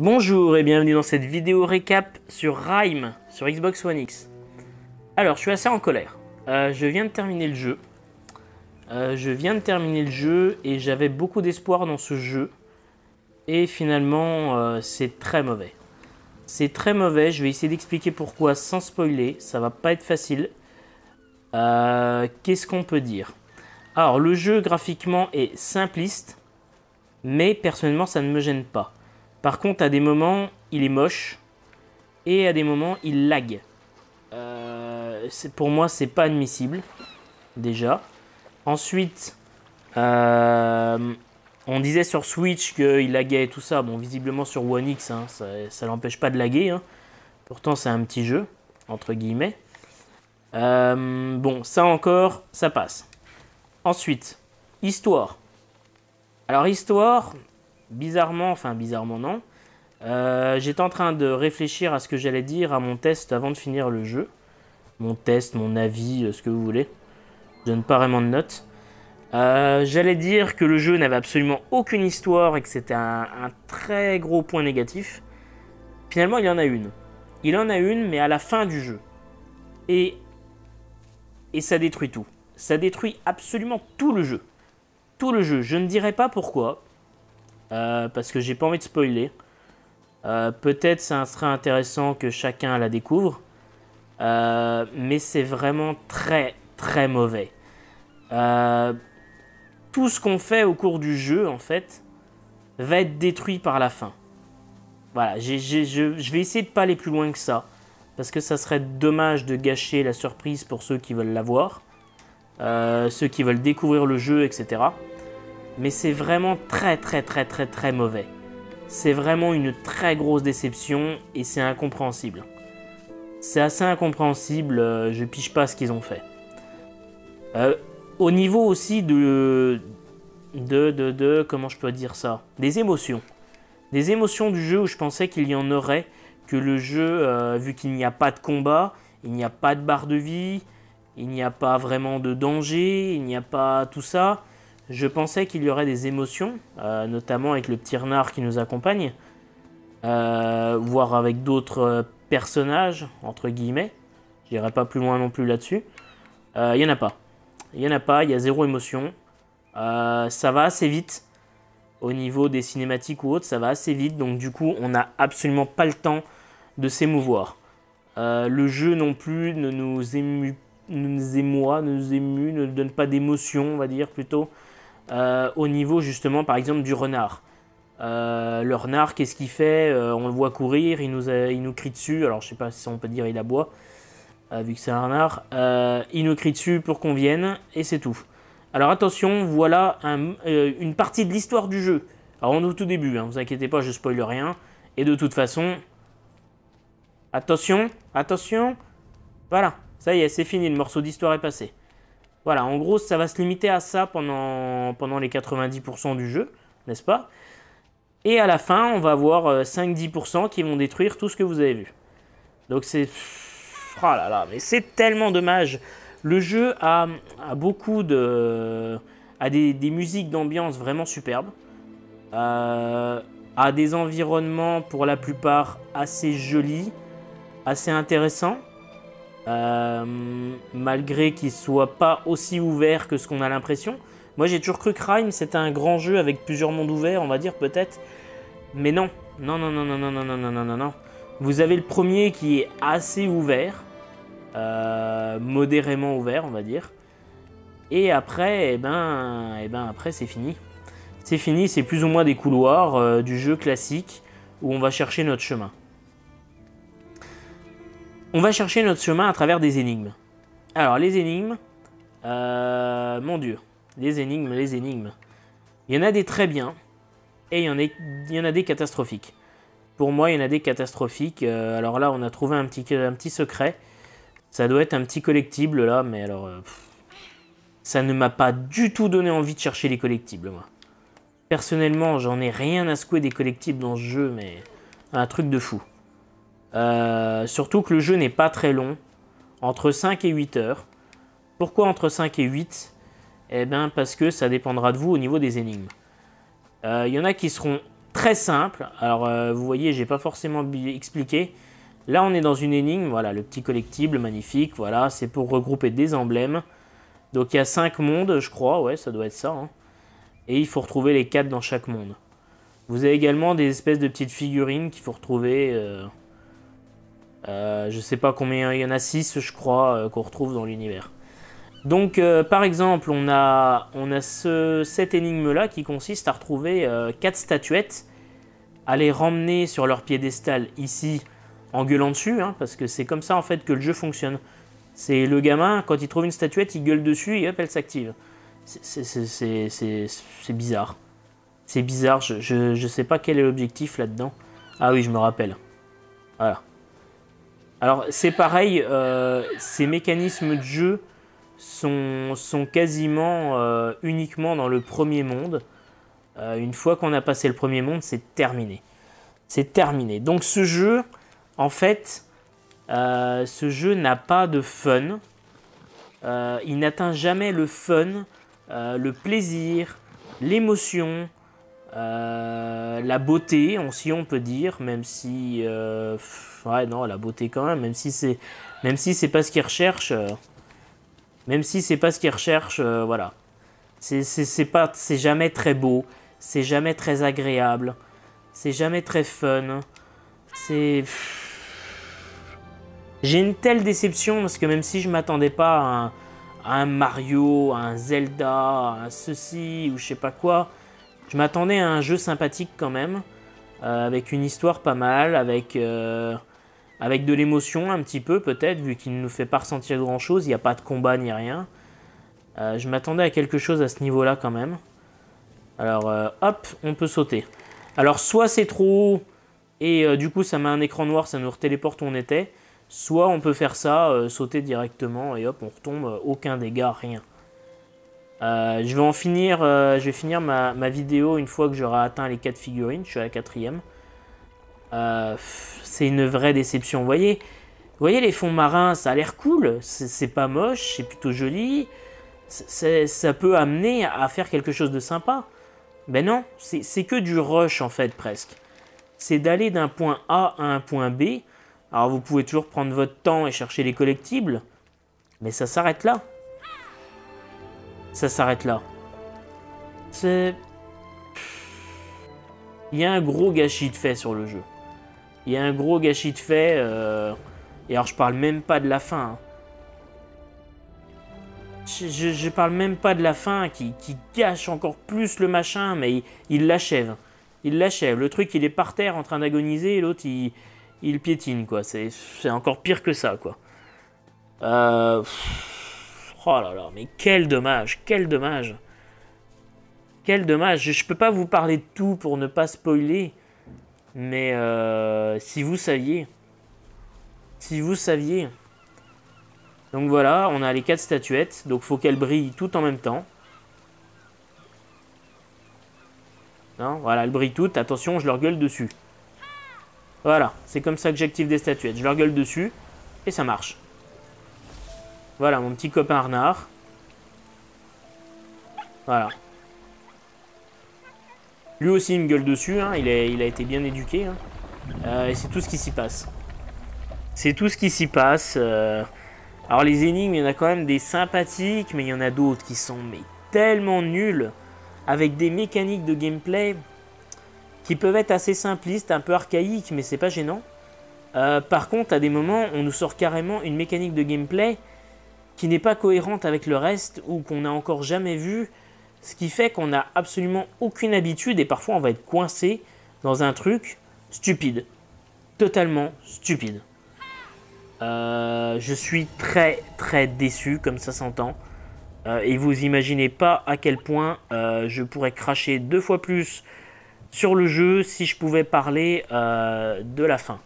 Bonjour et bienvenue dans cette vidéo récap sur Rime sur Xbox One X. Alors, je suis assez en colère. Euh, je viens de terminer le jeu. Euh, je viens de terminer le jeu et j'avais beaucoup d'espoir dans ce jeu. Et finalement, euh, c'est très mauvais. C'est très mauvais, je vais essayer d'expliquer pourquoi sans spoiler, ça va pas être facile. Qu'est-ce qu'on peut dire? Alors, le jeu graphiquement est simpliste, mais personnellement, ça ne me gêne pas. Par contre, à des moments, il est moche et à des moments, il lag. Euh, pour moi, c'est pas admissible, déjà. Ensuite, euh, on disait sur Switch qu'il laguait et tout ça. Bon, visiblement sur One X, hein, ça, ne l'empêche pas de laguer. Hein. Pourtant, c'est un petit jeu, entre guillemets. Euh, bon, ça encore, ça passe. Ensuite, histoire. Alors, histoire, bizarrement, enfin bizarrement non, euh, j'étais en train de réfléchir à ce que j'allais dire à mon test avant de finir le jeu. Mon test, mon avis, euh, ce que vous voulez. Je donne pas vraiment de notes. Euh, j'allais dire que le jeu n'avait absolument aucune histoire et que c'était un, très gros point négatif. Finalement, il y en a une. Il en a une, mais à la fin du jeu. Et, et ça détruit tout. Ça détruit absolument tout le jeu. Tout le jeu. Je ne dirais pas pourquoi. Parce que j'ai pas envie de spoiler. Euh, peut-être ça serait intéressant que chacun la découvre. Euh, mais c'est vraiment très très mauvais. Euh, tout ce qu'on fait au cours du jeu, en fait, va être détruit par la fin. Voilà, je vais essayer de pas aller plus loin que ça. Parce que ça serait dommage de gâcher la surprise pour ceux qui veulent la voir. ceux qui veulent découvrir le jeu, etc. Mais c'est vraiment très très très très très mauvais. C'est vraiment une très grosse déception et c'est incompréhensible. C'est assez incompréhensible, euh, je piche pas ce qu'ils ont fait. Euh, au niveau aussi de, de, de, de, comment je peux dire ça? Des émotions. Des émotions du jeu où je pensais qu'il y en aurait, que le jeu, euh, vu qu'il n'y a pas de combat, il n'y a pas de barre de vie, il n'y a pas vraiment de danger, il n'y a pas tout ça, je pensais qu'il y aurait des émotions, euh, notamment avec le petit renard qui nous accompagne, euh, voire avec d'autres euh, personnages, entre guillemets. J'irai pas plus loin non plus là-dessus. Il n'y en a pas. Il n'y en a pas, il y a zéro émotion. ça va assez vite. Au niveau des cinématiques ou autres, ça va assez vite. Donc du coup, on n'a absolument pas le temps de s'émouvoir. le jeu non plus ne nous émue, ne nous émoit, ne nous émue, ne donne pas d'émotion, on va dire plutôt. Euh, au niveau justement par exemple du renard. Euh, le renard, qu'est-ce qu'il fait euh, On le voit courir, il nous, il nous crie dessus. Alors je sais pas si on peut dire il aboie, vu que c'est un renard. il nous crie dessus pour qu'on vienne, et c'est tout. Alors attention, voilà une partie de l'histoire du jeu. Alors on est au tout début, hein, vous inquiétez pas, je spoil rien. Et de toute façon, attention, attention, voilà, ça y est, c'est fini, le morceau d'histoire est passé. Voilà, en gros, ça va se limiter à ça pendant, les 90% du jeu, n'est-ce pas? Et à la fin, on va avoir 5-10% euh, qui vont détruire tout ce que vous avez vu. Donc c'est... Oh là là, mais c'est tellement dommage. Le jeu a, beaucoup de... a des, musiques d'ambiance vraiment superbes. Euh, a des environnements pour la plupart assez jolis, assez intéressants. Euh, malgré qu'il soit pas aussi ouvert que ce qu'on a l'impression. Moi j'ai toujours cru que Rime c'était un grand jeu avec plusieurs mondes ouverts, on va dire peut-être. Mais non, non, non, non, non, non, non, non, non, non, non. Vous avez le premier qui est assez ouvert, euh, modérément ouvert, on va dire. Et après, eh ben, eh ben après c'est fini. C'est fini, c'est plus ou moins des couloirs euh, du jeu classique où on va chercher notre chemin. On va chercher notre chemin à travers des énigmes. Alors, les énigmes, euh, mon Dieu, les énigmes, les énigmes. Il y en a des très bien et il y en a, des catastrophiques. Pour moi, il y en a des catastrophiques. Euh, alors là, on a trouvé un petit, un petit secret. Ça doit être un petit collectible là, mais alors. Euh, ça ne m'a pas du tout donné envie de chercher les collectibles, moi. Personnellement, j'en ai rien à secouer des collectibles dans ce jeu, mais un truc de fou. Euh, surtout que le jeu n'est pas très long, entre 5 et 8 heures. Pourquoi entre 5 et 8 Eh bien parce que ça dépendra de vous au niveau des énigmes. Il euh, y en a qui seront très simple. Alors, vous voyez, j'ai pas forcément expliqué. Là, on est dans une énigme. Voilà, le petit collectible magnifique. Voilà, c'est pour regrouper des emblèmes. Donc, il y a 5 mondes, je crois. Ouais, ça doit être ça. Hein. Et il faut retrouver les 4 dans chaque monde. Vous avez également des espèces de petites figurines qu'il faut retrouver. Euh, euh, je sais pas combien, il y en a 6 je crois euh, qu'on retrouve dans l'univers. Donc par exemple on a, on a ce, cette énigme là qui consiste à retrouver 4 statuettes, à les ramener sur leur piédestal ici en gueulant dessus, hein, parce que c'est comme ça en fait que le jeu fonctionne. C'est le gamin, quand il trouve une statuette, il gueule dessus et hop, elle s'active. C'est bizarre. C'est bizarre, je, ne sais pas quel est l'objectif là-dedans. Ah oui, je me rappelle. Voilà. Alors c'est pareil, euh, ces mécanismes de jeu sont, quasiment euh, uniquement dans le premier monde. Euh, une fois qu'on a passé le premier monde, c'est terminé. C'est terminé. Donc ce jeu, en fait, ce jeu n'a pas de fun. il n'atteint jamais le fun, le plaisir, l'émotion, euh, la beauté, si on peut dire, même si, euh, ouais, non, la beauté quand même, même si c'est, même si c'est pas ce qu'ils recherchent, euh, même si c'est pas ce qu'ils recherchent, voilà, c'est jamais très beau, c'est jamais très agréable, c'est jamais très fun, c'est, j'ai une telle déception parce que même si je m'attendais pas à un, à un Mario, à un Zelda, à ceci ou je sais pas quoi. Je m'attendais à un jeu sympathique quand même, euh, avec une histoire pas mal, avec, euh, avec de l'émotion un petit peu peut-être, vu qu'il ne nous fait pas ressentir grand-chose, il n'y a pas de combat ni rien. Euh, je m'attendais à quelque chose à ce niveau-là quand même. Alors hop, on peut sauter. Alors soit c'est trop haut et du coup ça met un écran noir, ça nous téléporte où on était. Soit on peut faire ça, sauter directement et hop, on retombe, aucun dégât, rien. Euh, je vais en finir, euh, je vais finir ma, vidéo une fois que j'aurai atteint les 4 figurines. Je suis à la quatrième. Euh, c'est une vraie déception. Vous voyez, vous voyez les fonds marins, ça a l'air cool. C'est pas moche, c'est plutôt joli. Ça peut amener à faire quelque chose de sympa. Ben non, c'est que du rush en fait presque. C'est d'aller d'un point A à un point B. Alors vous pouvez toujours prendre votre temps et chercher les collectibles. Mais ça s'arrête là ça s'arrête là. C'est... Il y a un gros gâchis de fait sur le jeu. Il y a un gros gâchis de fait. Euh, et alors je parle même pas de la fin. Hein. Je, je, parle même pas de la fin qui, gâche encore plus le machin, mais il l'achève. Il l'achève. Le truc, il est par terre en train d'agoniser et l'autre, il, il piétine, quoi. C'est encore pire que ça, quoi. Euh... Oh là là, mais quel dommage, quel dommage. Quel dommage. Je peux pas vous parler de tout pour ne pas spoiler. Mais euh, si vous saviez. Si vous saviez. Donc voilà, on a les quatre statuettes. Donc faut qu'elles brillent tout en même temps. Non, voilà, elles brillent toutes. Attention, je leur gueule dessus. Voilà, c'est comme ça que j'active des statuettes. Je leur gueule dessus et ça marche. Voilà, mon petit copain Arnard. Voilà. Lui aussi, il me gueule dessus. Hein. Il, il, a été bien éduqué. Hein. Euh, et c'est tout ce qui s'y passe. C'est tout ce qui s'y passe. Euh. Alors, les énigmes, il y en a quand même des sympathiques, mais il y en a d'autres qui sont mais, tellement nuls, avec des mécaniques de gameplay qui peuvent être assez simplistes, un peu archaïques, mais c'est pas gênant. Euh, par contre, à des moments, on nous sort carrément une mécanique de gameplay qui n'est pas cohérente avec le reste ou qu'on n'a encore jamais vu, ce qui fait qu'on n'a absolument aucune habitude et parfois on va être coincé dans un truc stupide, totalement stupide. Euh, je suis très très déçu comme ça s'entend. Euh, et vous imaginez pas à quel point euh, je pourrais cracher deux fois plus sur le jeu si je pouvais parler de la fin.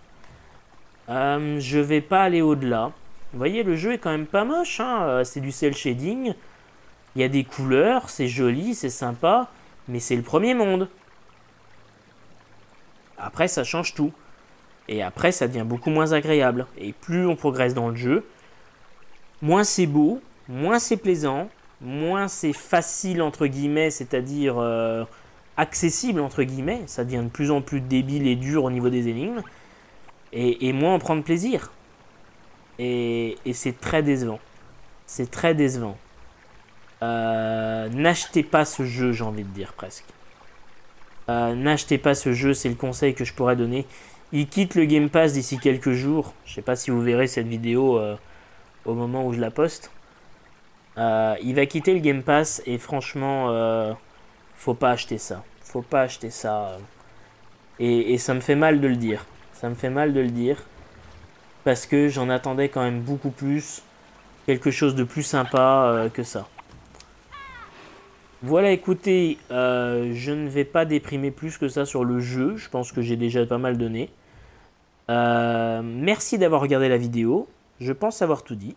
je vais pas aller au-delà. Vous voyez, le jeu est quand même pas moche. Hein euh, c'est du cel shading. Il y a des couleurs, c'est joli, c'est sympa. Mais c'est le premier monde. Après, ça change tout. Et après, ça devient beaucoup moins agréable. Et plus on progresse dans le jeu, moins c'est beau, moins c'est plaisant, moins c'est facile, entre guillemets, c'est-à-dire euh, accessible, entre guillemets. Ça devient de plus en plus débile et dur au niveau des énigmes. Et, moins en prendre plaisir. Et, c'est très décevant. C'est très décevant. Euh, n'achetez pas ce jeu, j'ai envie de dire presque. Euh, n'achetez pas ce jeu, c'est le conseil que je pourrais donner. Il quitte le Game Pass d'ici quelques jours. Je sais pas si vous verrez cette vidéo euh, au moment où je la poste. il va quitter le Game Pass et franchement, faut pas acheter ça. Faut pas acheter ça. et ça me fait mal de le dire. Ça me fait mal de le dire. Parce que j'en attendais quand même beaucoup plus. Quelque chose de plus sympa euh, que ça. Voilà, écoutez, euh, je ne vais pas déprimer plus que ça sur le jeu. Je pense que j'ai déjà pas mal donné. Euh, merci d'avoir regardé la vidéo. Je pense avoir tout dit.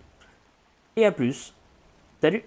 Et à plus. Salut